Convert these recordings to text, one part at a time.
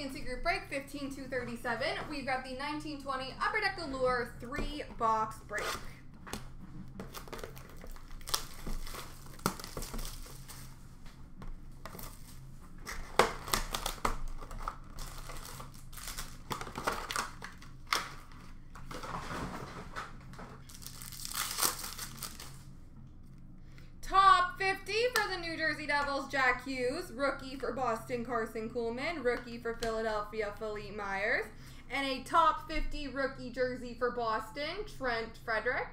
Fancy Group Break 15 to 37. We've got the 1920 Upper Deck Allure 3 box break. Top 50 for the New Jersey Devils, Jack Hughes. Rookie for Boston, Carson Kuhlman. Rookie for Philadelphia, Philippe Myers. And a top 50 rookie jersey for Boston, Trent Frederic.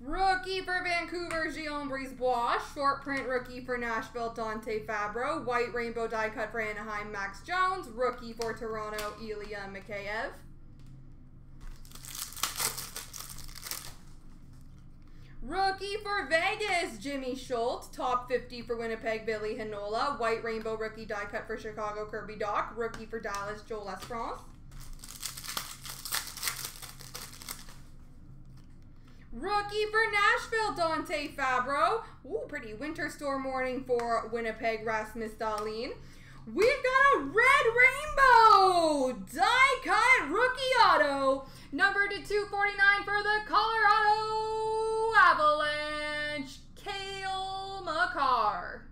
Rookie for Vancouver, Guillaume Brisebois. Short print rookie for Nashville, Dante Fabro. White rainbow die cut for Anaheim, Max Jones. Rookie for Toronto, Ilya Mikheyev. Rookie for Vegas, Jimmy Schuldt. Top 50 for Winnipeg, Ville Heinola. White rainbow rookie die cut for Chicago, Kirby Dach. Rookie for Dallas, Joel L'Esperance. Rookie for Nashville, Dante Fabro. Ooh, pretty winter storm warning for Winnipeg, Rasmus Dahlin. We've got a red rainbow die cut rookie auto, number to 249 for the Colorado Avalanche, Cale Makar.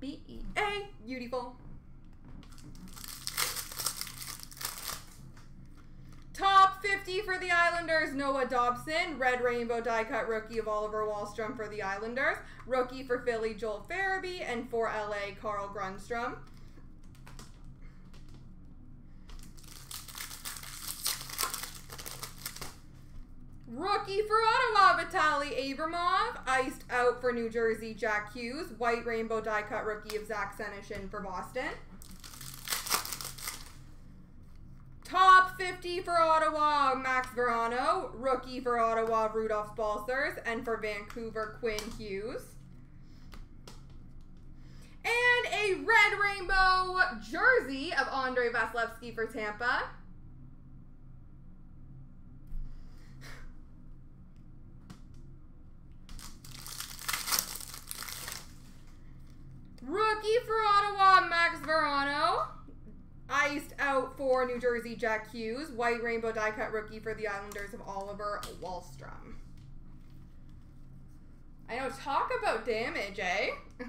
B E A, beautiful. Top 50 for the Islanders, Noah Dobson. Red Rainbow die cut rookie of Oliver Wahlstrom for the Islanders. Rookie for Philly, Joel Farabee. And for LA, Carl Grundstrom. Rookie for Ottawa, Vitaly Abramov. Iced out for New Jersey, Jack Hughes. White Rainbow die cut rookie of Zach Senyshyn for Boston. Top 50 for Ottawa, Max Veronneau. Rookie for Ottawa, Rudolph Balcers. And for Vancouver, Quinn Hughes. And a red rainbow jersey of Andre Vasilevskiy for Tampa. Rookie for Ottawa, Max Veronneau. Iced out for New Jersey, Jack Hughes. White rainbow die cut rookie for the Islanders of Oliver Wahlstrom. I know, talk about damage, eh?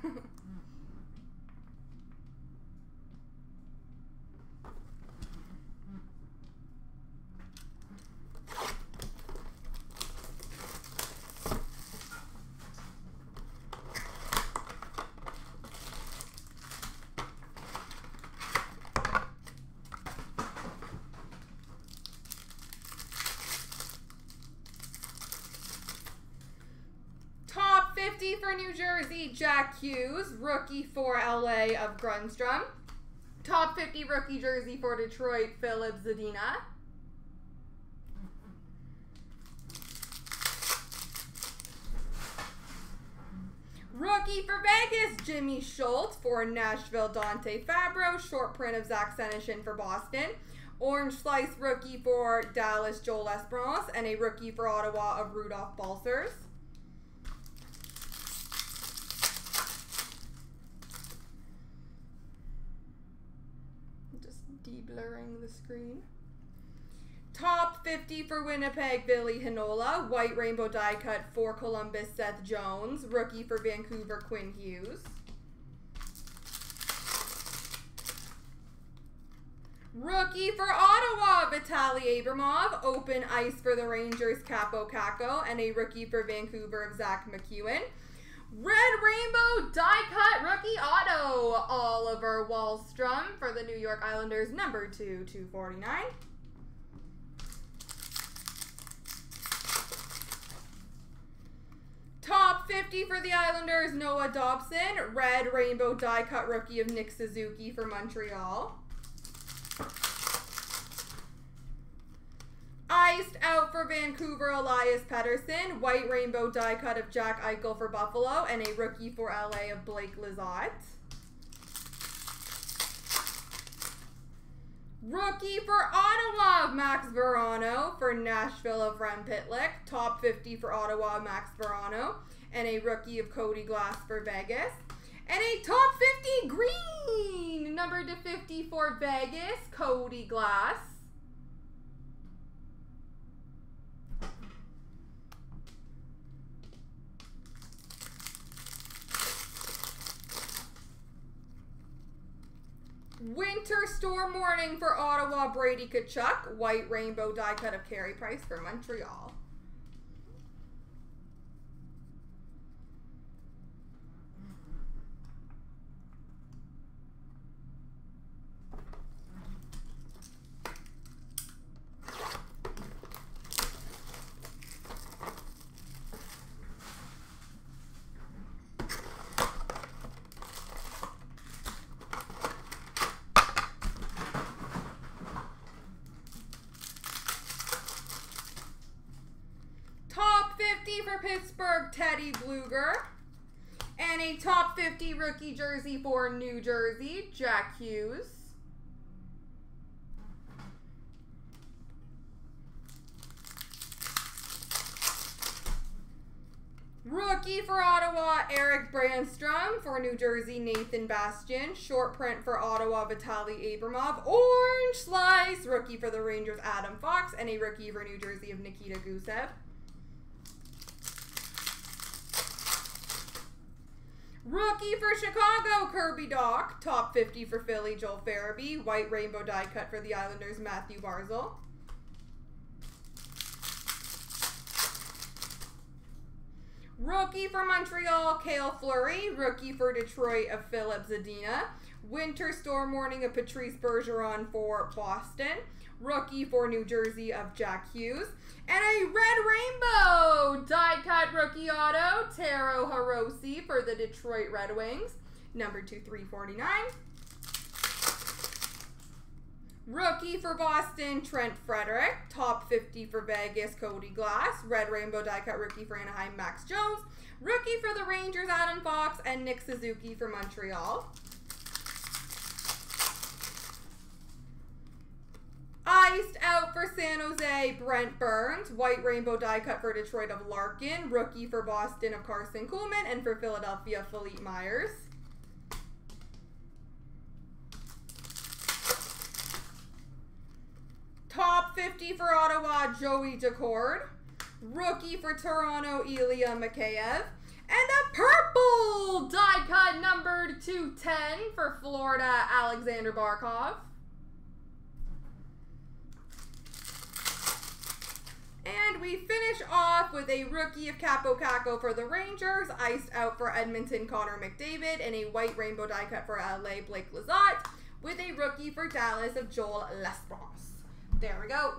Top 50 for New Jersey, Jack Hughes. Rookie for LA of Grundstrom. Top 50 rookie jersey for Detroit, Philip Zadina. Rookie for Vegas, Jimmy Schuldt. For Nashville, Dante Fabro. Short print of Zach Senyshyn for Boston. Orange Slice rookie for Dallas, Joel L'Esperance. And a rookie for Ottawa of Rudolph Balcers. De-blurring the screen. Top 50 for Winnipeg, Ville Heinola. White rainbow die cut for Columbus, Seth Jones. Rookie for Vancouver, Quinn Hughes. Rookie for Ottawa, Vitaly Abramov. Open ice for the Rangers, Kaapo Kakko. And a rookie for Vancouver of Zack MacEwen. Red Rainbow die cut rookie auto, Oliver Wahlstrom for the New York Islanders, number 2, 249. Top 50 for the Islanders, Noah Dobson. Red Rainbow die cut rookie of Nick Suzuki for Montreal. Iced out for Vancouver, Elias Pettersson. White rainbow die cut of Jack Eichel for Buffalo. And a rookie for LA of Blake Lizotte. Rookie for Ottawa Max Veronneau. For Nashville of Rem Pitlick. Top 50 for Ottawa Max Veronneau. And a rookie of Cody Glass for Vegas. And a top 50 green, number to 50 for Vegas, Cody Glass. Winter Storm Warning for Ottawa, Brady Tkachuk. White Rainbow die cut of Carey Price for Montreal. Top 50 Pittsburgh, Teddy Bluger. And a top 50 rookie jersey for New Jersey, Jack Hughes. Rookie for Ottawa, Eric Brandstrom. For New Jersey, Nathan Bastian. Short print for Ottawa, Vitaly Abramov. Orange slice. Rookie for the Rangers, Adam Fox. And a rookie for New Jersey of Nikita Gusev. Rookie for Chicago, Kirby Dach. Top 50 for Philly, Joel Farabee. White rainbow die cut for the Islanders, Mathew Barzal. Rookie for Montreal, Cale Fleury. Rookie for Detroit of Philip Zadina. Winter Storm Warning of Patrice Bergeron for Boston. Rookie for New Jersey of Jack Hughes. And a red rainbow die cut rookie auto, Taro Hirose for the Detroit Red Wings. Number 2349. Rookie for Boston, Trent Frederic. Top 50 for Vegas, Cody Glass. Red Rainbow die cut rookie for Anaheim, Max Jones. Rookie for the Rangers, Adam Fox. And Nick Suzuki for Montreal. Iced out for San Jose, Brent Burns. White Rainbow die cut for Detroit of Larkin. Rookie for Boston of Carson Kuhlman. And for Philadelphia, Philippe Myers. Top 50 for Ottawa, Joey Daccord. Rookie for Toronto, Ilya Mikheyev. And a purple die cut numbered 210 for Florida, Alexander Barkov. And we finish off with a rookie of Kaapo Kakko for the Rangers, iced out for Edmonton, Connor McDavid, and a white rainbow die cut for LA, Blake Lizotte, with a rookie for Dallas of Joel L'Esperance. There we go.